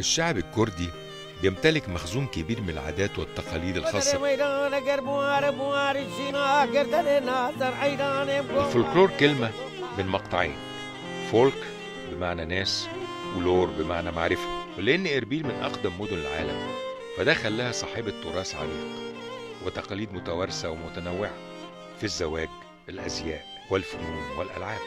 الشعب الكردي بيمتلك مخزون كبير من العادات والتقاليد الخاصة. الفولكلور كلمة من مقطعين. فولك بمعنى ناس ولور بمعنى معرفة. ولأن إربيل من أقدم مدن العالم فده خلاها صاحبة تراث عريق وتقاليد متوارثة ومتنوعة في الزواج الأزياء والفنون والألعاب.